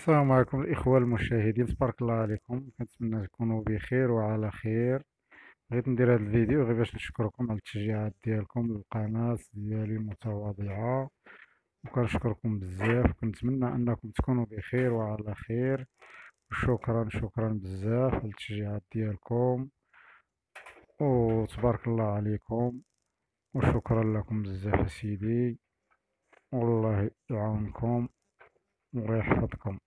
السلام عليكم الإخوة المشاهدين. تبارك الله عليكم. كنتمنى تكونوا بخير وعلى خير. بغيت ندير هذا الفيديو غير باش نشكركم على التشجيعات ديالكم للقناة ديالي المتواضعة وكنشكركم بزاف. كنتمنى أنكم تكونوا بخير وعلى خير. شكرا شكرا بزاف على التشجيعات ديالكم. وتبارك الله عليكم. وشكرا لكم بزاف سيدي. والله يعاونكم. ويحفظكم